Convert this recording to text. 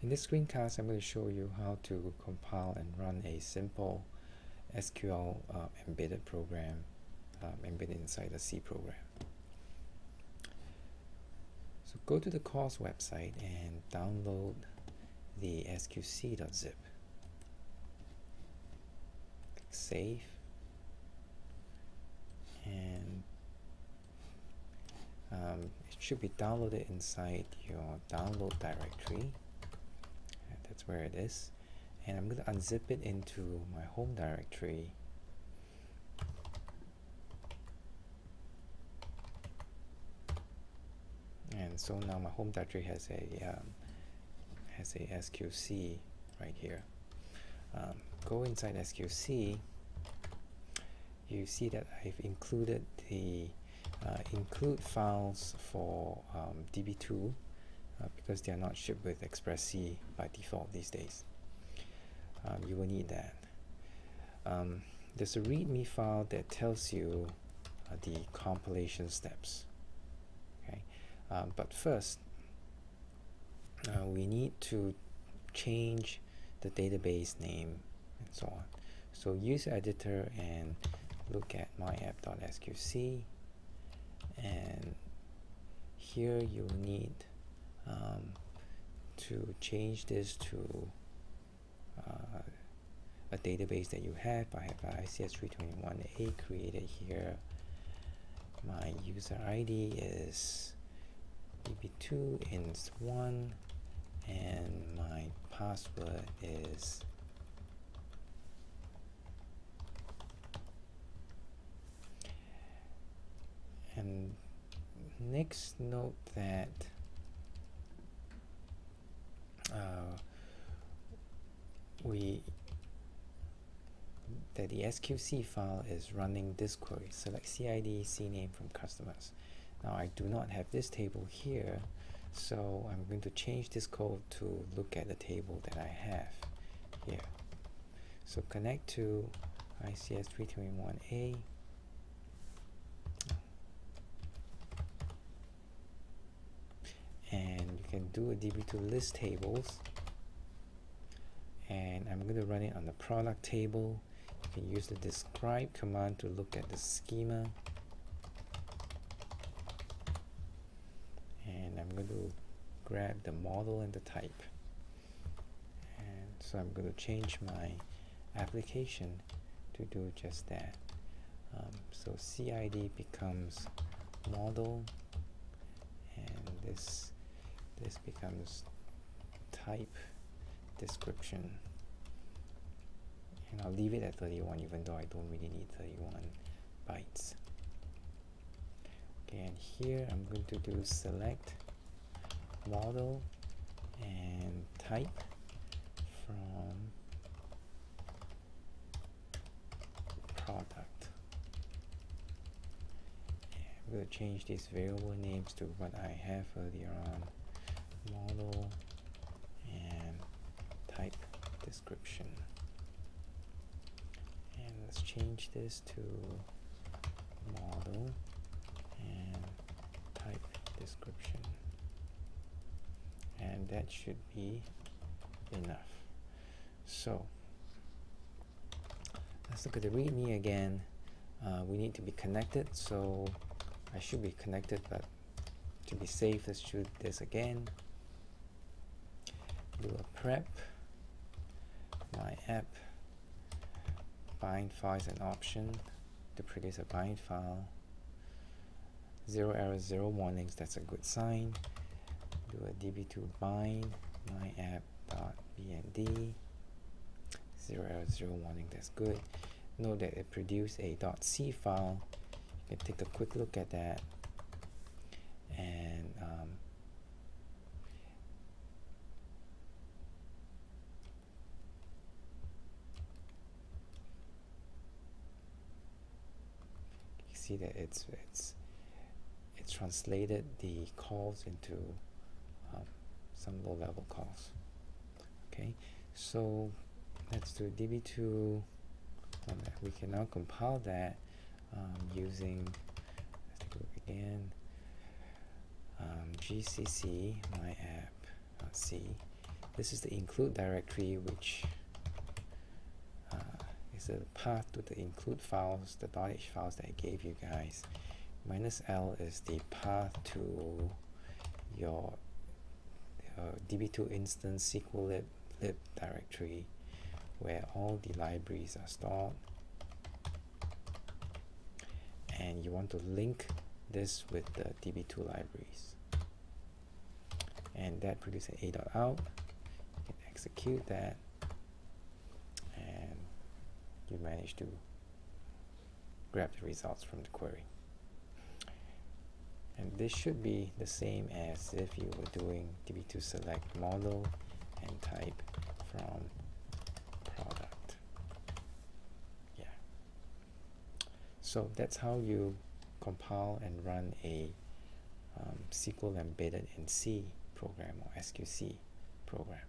In this screencast, I'm going to show you how to compile and run a simple SQL uh, embedded program um, embedded inside a C program. So go to the course website and download the sqc.zip. Click Save and um, it should be downloaded inside your download directory that's where it is. And I'm going to unzip it into my home directory. And so now my home directory has a um, has a SQC right here. Um, go inside SQC you see that I've included the uh, include files for um, DB2 uh, because they are not shipped with Express-C by default these days. Um, you will need that. Um, there's a README file that tells you uh, the compilation steps. Okay, um, but first uh, we need to change the database name and so on. So use editor and look at myapp.sqc and here you need um, to change this to uh, a database that you have. I have ICS321A created here. My user ID is db2 inst1 and my password is and next note that uh, we that the SQC file is running this query. Select CID CNAME from customers. Now I do not have this table here, so I'm going to change this code to look at the table that I have here. So connect to ICS 321A. And you can do a DB2 list tables. And I'm going to run it on the product table. You can use the describe command to look at the schema. And I'm going to grab the model and the type. And so I'm going to change my application to do just that. Um, so CID becomes model. And this this becomes type description. And I'll leave it at 31 even though I don't really need 31 bytes. Okay and here I'm going to do select model and type from product. I'm going to change these variable names to what I have earlier on model and type description. And let's change this to model and type description. And that should be enough. So let's look at the readme again. Uh, we need to be connected so I should be connected but to be safe let's shoot this again do a prep. My app bind file is an option. To produce a bind file. Zero errors zero warnings that's a good sign. Do a db2 bind. My app dot bnd zero errors zero warning that's good. Note that it produced a dot .c file. You can take a quick look at that and um, see that it's it's it's translated the calls into um, some low-level calls. Okay, so let's do db2. we can now compile that um, using again. Um, GCC my app C this is the include directory which uh, is the path to the include files, the .h files that I gave you guys. Minus L is the path to your uh, DB2 instance SQL lib lib directory where all the libraries are stored. And you want to link this with the DB2 libraries. And that produces a dot out. You can execute that you manage to grab the results from the query. And this should be the same as if you were doing db2 select model and type from product. Yeah. So that's how you compile and run a um, SQL embedded in C program or SQC program